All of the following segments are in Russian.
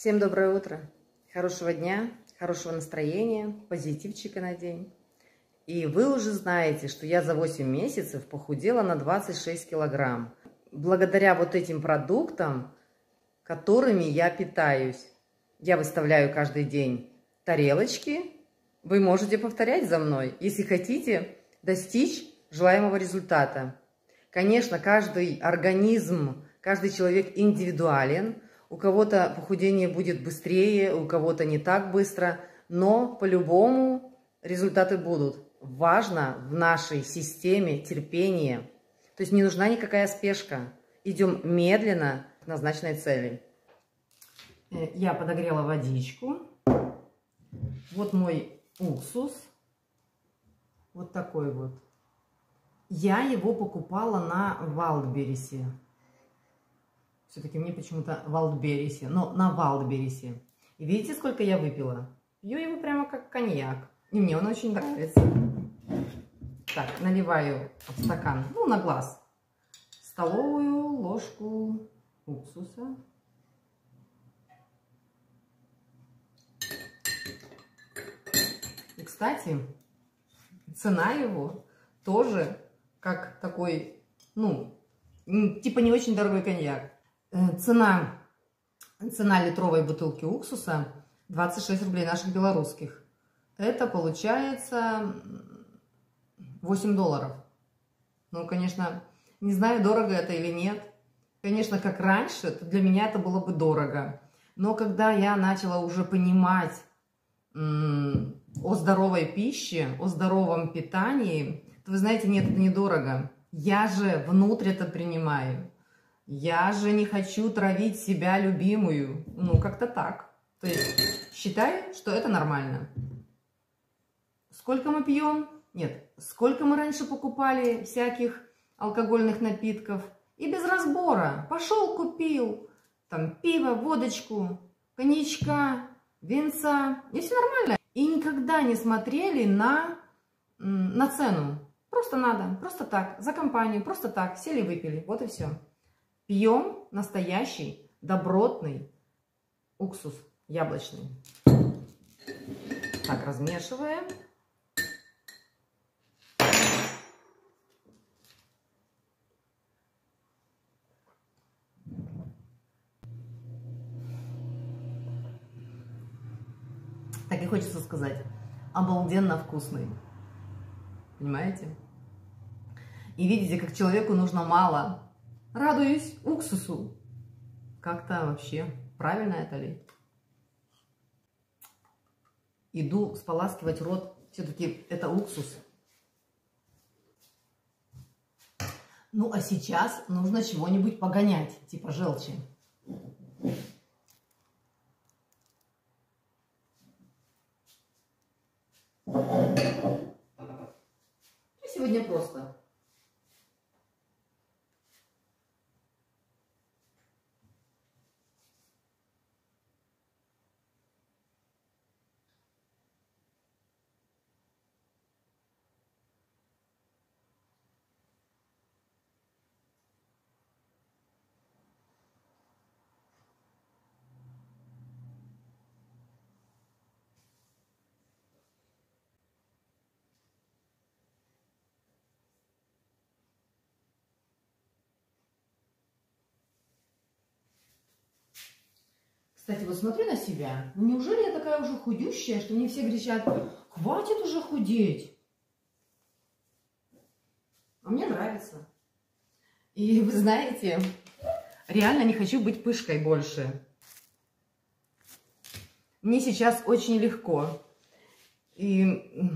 Всем доброе утро, хорошего дня, хорошего настроения, позитивчика на день. И вы уже знаете, что я за 8 месяцев похудела на 26 килограмм. Благодаря вот этим продуктам, которыми я питаюсь. Я выставляю каждый день тарелочки. Вы можете повторять за мной, если хотите достичь желаемого результата. Конечно, каждый организм, каждый человек индивидуален. У кого-то похудение будет быстрее, у кого-то не так быстро, но по-любому результаты будут. Важно в нашей системе терпение. То есть не нужна никакая спешка. Идем медленно к назначенной цели. Э, я подогрела водичку. Вот мой уксус. Вот такой вот. Я его покупала на Валдберисе. Все-таки мне почему-то Валдберисе, но на Валдберисе. И видите, сколько я выпила? Пью его прямо как коньяк. И мне он очень нравится. Так, наливаю в стакан, ну, на глаз, столовую ложку уксуса. И, кстати, цена его тоже как такой, ну, типа не очень дорогой коньяк. Э, цена, цена литровой бутылки уксуса 26 рублей наших белорусских. Это получается 8 долларов. Ну, конечно, не знаю, дорого это или нет. Конечно, как раньше, для меня это было бы дорого. Но когда я начала уже понимать о здоровой пище, о здоровом питании, то вы знаете, нет, это недорого. Я же внутрь это принимаю. Я же не хочу травить себя любимую. Ну, как-то так. То есть считай, что это нормально. Сколько мы пьем? Нет. Сколько мы раньше покупали всяких алкогольных напитков? И без разбора. Пошел, купил. Там пиво, водочку, коньячка, винца. И все нормально. И никогда не смотрели на, на цену. Просто надо, просто так, за компанию, просто так, сели выпили, вот и все. Пьем настоящий, добротный уксус яблочный. Так, размешиваем. Так и хочется сказать, обалденно вкусный. Понимаете? И видите, как человеку нужно мало. Радуюсь уксусу. Как-то вообще правильно это ли? Иду споласкивать рот. Все-таки это уксус. Ну, а сейчас нужно чего-нибудь погонять, типа желчи. Сегодня просто. Кстати, вот смотри на себя. Ну, неужели я такая уже худющая, что мне все кричат, хватит уже худеть? А мне нравится. И вы знаете, реально не хочу быть пышкой больше. Мне сейчас очень легко. И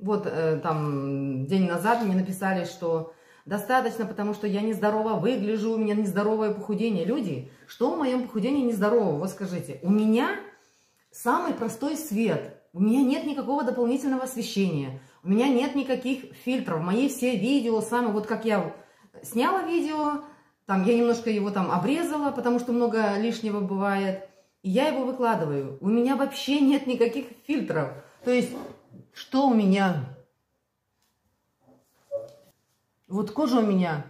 вот э, там день назад мне написали, что достаточно, потому что я нездорово выгляжу, у меня нездоровое похудение. Люди, что в моем похудении нездорового? Вот скажите, у меня самый простой свет, у меня нет никакого дополнительного освещения, у меня нет никаких фильтров, мои все видео, сами, вот как я сняла видео, там я немножко его там обрезала, потому что много лишнего бывает, и я его выкладываю. У меня вообще нет никаких фильтров. То есть, что у меня вот кожа у меня,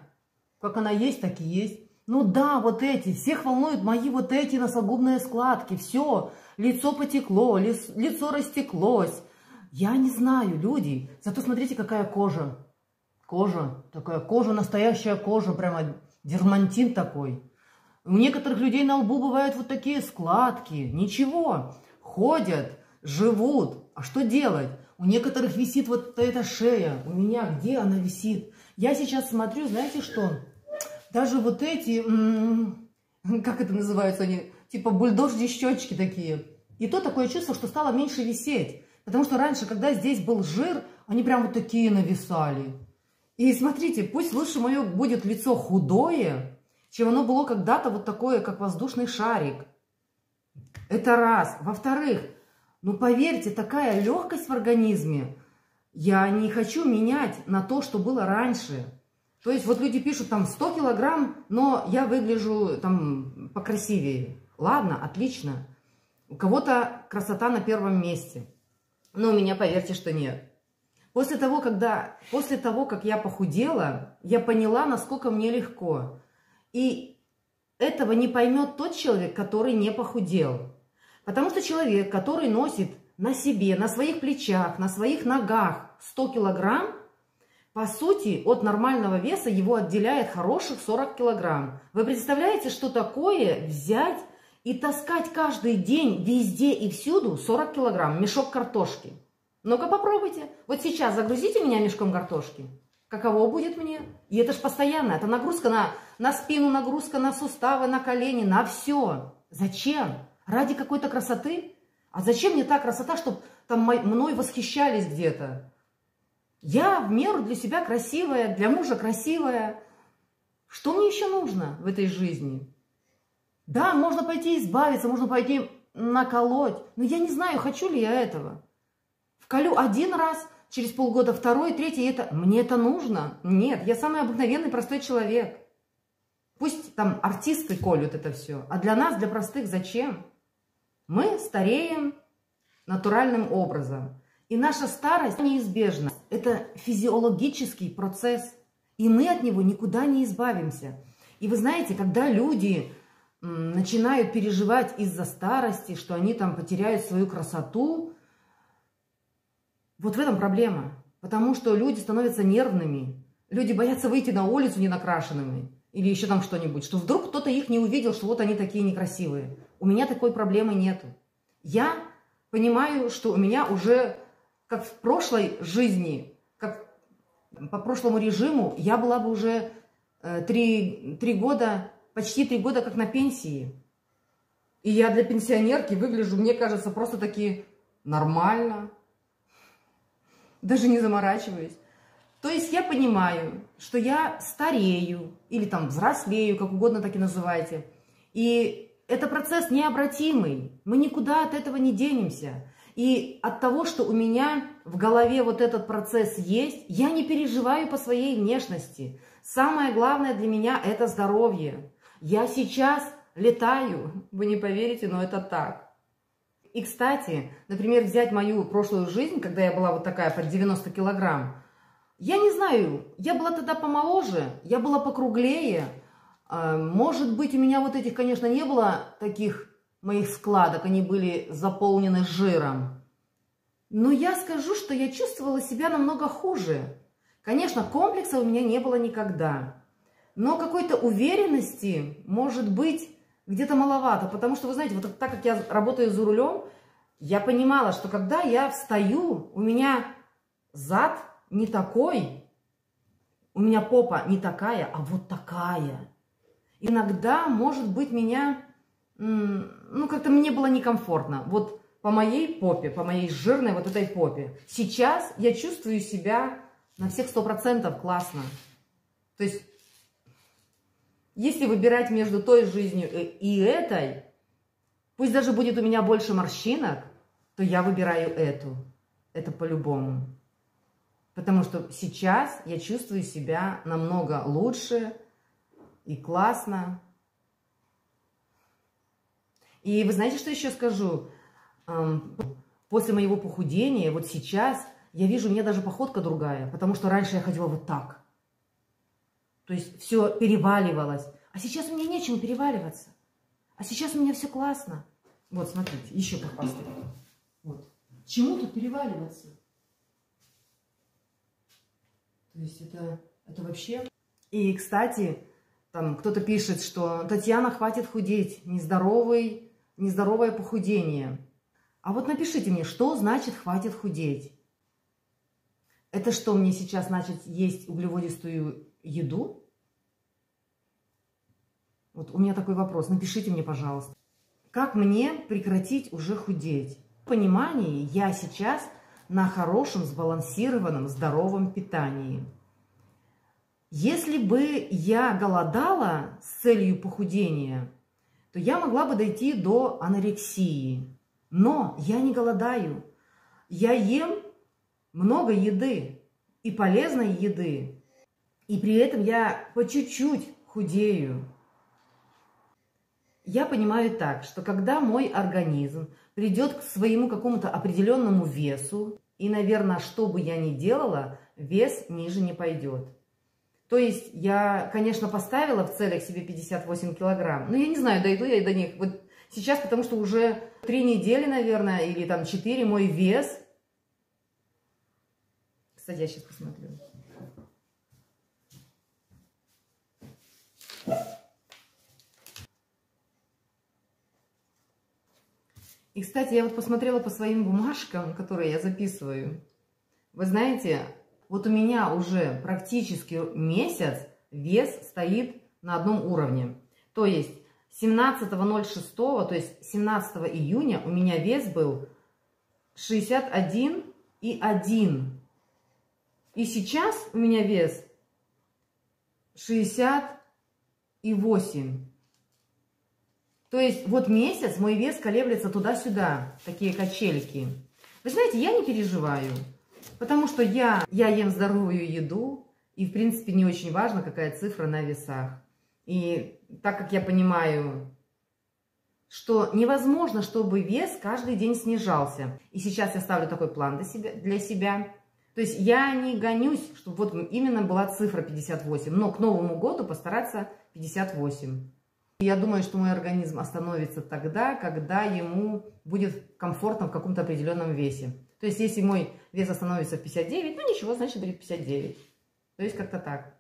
как она есть, так и есть. Ну да, вот эти, всех волнуют мои вот эти носогубные складки, все, лицо потекло, лицо растеклось. Я не знаю, люди, зато смотрите, какая кожа. Кожа, такая кожа, настоящая кожа, прямо дермантин такой. У некоторых людей на лбу бывают вот такие складки. Ничего, ходят, живут. А что делать? У некоторых висит вот эта шея. У меня где она висит? Я сейчас смотрю, знаете что? Даже вот эти, как это называются они, типа бульдожьи щечки такие. И то такое чувство, что стало меньше висеть. Потому что раньше, когда здесь был жир, они прям вот такие нависали. И смотрите, пусть лучше мое будет лицо худое, чем оно было когда-то вот такое, как воздушный шарик. Это раз. Во-вторых, ну поверьте, такая легкость в организме, я не хочу менять на то, что было раньше. То есть вот люди пишут там 100 килограмм, но я выгляжу там покрасивее. Ладно, отлично. У кого-то красота на первом месте. Но у меня, поверьте, что нет. После того, когда, после того, как я похудела, я поняла, насколько мне легко. И этого не поймет тот человек, который не похудел. Потому что человек, который носит на себе, на своих плечах, на своих ногах 100 килограмм, по сути, от нормального веса его отделяет хороших 40 килограмм. Вы представляете, что такое взять и таскать каждый день везде и всюду 40 килограмм, мешок картошки? Ну-ка попробуйте. Вот сейчас загрузите меня мешком картошки. Каково будет мне? И это же постоянно. Это нагрузка на, на спину, нагрузка на суставы, на колени, на все. Зачем? Ради какой-то красоты? А зачем мне та красота, чтобы там мной восхищались где-то? Я в меру для себя красивая, для мужа красивая. Что мне еще нужно в этой жизни? Да, можно пойти избавиться, можно пойти наколоть, но я не знаю, хочу ли я этого. Вколю один раз, через полгода второй, третий, это мне это нужно? Нет, я самый обыкновенный простой человек. Пусть там артисты колют это все, а для нас, для простых, зачем? Мы стареем натуральным образом. И наша старость неизбежна. Это физиологический процесс. И мы от него никуда не избавимся. И вы знаете, когда люди начинают переживать из-за старости, что они там потеряют свою красоту, вот в этом проблема. Потому что люди становятся нервными. Люди боятся выйти на улицу ненакрашенными. Или еще там что-нибудь. Что вдруг кто-то их не увидел, что вот они такие некрасивые. У меня такой проблемы нету. Я понимаю, что у меня уже, как в прошлой жизни, как по прошлому режиму, я была бы уже э, три, три года, почти три года как на пенсии. И я для пенсионерки выгляжу, мне кажется, просто таки нормально, даже не заморачиваясь. То есть я понимаю, что я старею или там взрослею, как угодно так и называйте. И это процесс необратимый. Мы никуда от этого не денемся. И от того, что у меня в голове вот этот процесс есть, я не переживаю по своей внешности. Самое главное для меня – это здоровье. Я сейчас летаю, вы не поверите, но это так. И, кстати, например, взять мою прошлую жизнь, когда я была вот такая под 90 килограмм, я не знаю, я была тогда помоложе, я была покруглее. А, может быть, у меня вот этих, конечно, не было таких моих складок, они были заполнены жиром. Но я скажу, что я чувствовала себя намного хуже. Конечно, комплекса у меня не было никогда. Но какой-то уверенности, может быть, где-то маловато, потому что, вы знаете, вот так как я работаю за рулем, я понимала, что когда я встаю, у меня зад не такой, у меня попа не такая, а вот такая. Иногда, может быть, меня, ну, как-то мне было некомфортно. Вот по моей попе, по моей жирной вот этой попе. Сейчас я чувствую себя на всех сто процентов классно. То есть если выбирать между той жизнью и этой, пусть даже будет у меня больше морщинок, то я выбираю эту. Это по-любому. Потому что сейчас я чувствую себя намного лучше и классно. И вы знаете, что еще скажу? После моего похудения, вот сейчас, я вижу, у меня даже походка другая, потому что раньше я ходила вот так. То есть все переваливалось. А сейчас у меня нечем переваливаться. А сейчас у меня все классно. Вот, смотрите, еще похвастаю. Вот. Чему тут переваливаться? То есть это, это вообще... И, кстати, там кто-то пишет, что Татьяна, хватит худеть, нездоровый, нездоровое похудение. А вот напишите мне, что значит хватит худеть? Это что, мне сейчас начать есть углеводистую еду? Вот у меня такой вопрос. Напишите мне, пожалуйста. Как мне прекратить уже худеть? В понимании я сейчас на хорошем, сбалансированном, здоровом питании. Если бы я голодала с целью похудения, то я могла бы дойти до анорексии. Но я не голодаю. Я ем много еды и полезной еды. И при этом я по чуть-чуть худею. Я понимаю так, что когда мой организм придет к своему какому-то определенному весу, и, наверное, что бы я ни делала, вес ниже не пойдет. То есть я, конечно, поставила в целях себе 58 килограмм, но я не знаю, дойду я до них. Вот сейчас, потому что уже три недели, наверное, или там четыре мой вес. Кстати, я сейчас посмотрю. И, кстати, я вот посмотрела по своим бумажкам, которые я записываю. Вы знаете, вот у меня уже практически месяц вес стоит на одном уровне. То есть 17.06, то есть 17 июня у меня вес был 61 и 1. И сейчас у меня вес 60 и 8. То есть вот месяц мой вес колеблется туда-сюда, такие качельки. Вы знаете, я не переживаю, потому что я, я ем здоровую еду, и в принципе не очень важно, какая цифра на весах. И так как я понимаю, что невозможно, чтобы вес каждый день снижался. И сейчас я ставлю такой план для себя. Для себя. То есть я не гонюсь, чтобы вот именно была цифра 58, но к Новому году постараться 58. Я думаю, что мой организм остановится тогда, когда ему будет комфортно в каком-то определенном весе. То есть, если мой вес остановится в 59, ну ничего, значит будет 59. То есть, как-то так.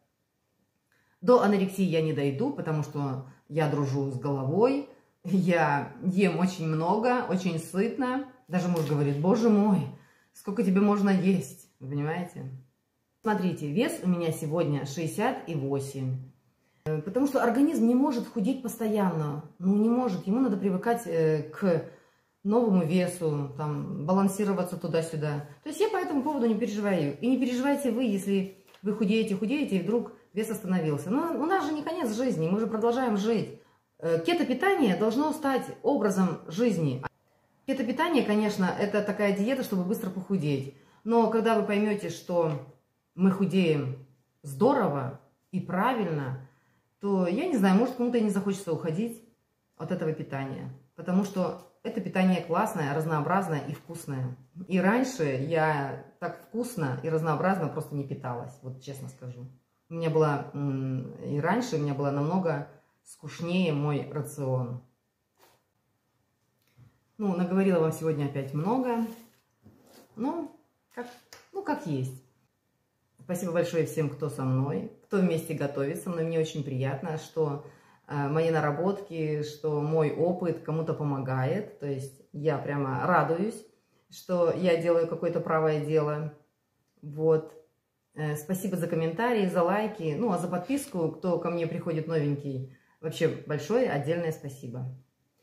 До анорексии я не дойду, потому что я дружу с головой, я ем очень много, очень сытно. Даже муж говорит, боже мой, сколько тебе можно есть, понимаете? Смотрите, вес у меня сегодня 68. Э, потому что организм не может худеть постоянно. Ну, не может. Ему надо привыкать э, к новому весу, там, балансироваться туда-сюда. То есть я по этому поводу не переживаю. И не переживайте вы, если вы худеете, худеете, и вдруг вес остановился. Но у нас же не конец жизни, мы же продолжаем жить. Э, кетопитание должно стать образом жизни. Кетопитание, конечно, это такая диета, чтобы быстро похудеть. Но когда вы поймете, что мы худеем здорово и правильно – то я не знаю, может кому-то не захочется уходить от этого питания. Потому что это питание классное, разнообразное и вкусное. И раньше я так вкусно и разнообразно просто не питалась, вот честно скажу. У меня было, и раньше у меня было намного скучнее мой рацион. Ну, наговорила вам сегодня опять много. Ну, как, ну, как есть. Спасибо большое всем, кто со мной, кто вместе готовит со мной. Мне очень приятно, что э, мои наработки, что мой опыт кому-то помогает. То есть я прямо радуюсь, что я делаю какое-то правое дело. Вот. Э, спасибо за комментарии, за лайки, ну а за подписку, кто ко мне приходит новенький. Вообще большое отдельное спасибо.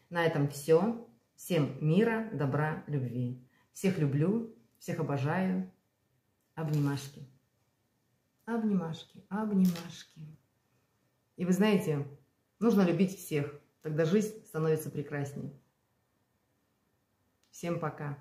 На этом все. Всем мира, добра, любви. Всех люблю, всех обожаю. Обнимашки. Обнимашки, обнимашки. И вы знаете, нужно любить всех, тогда жизнь становится прекрасней. Всем пока.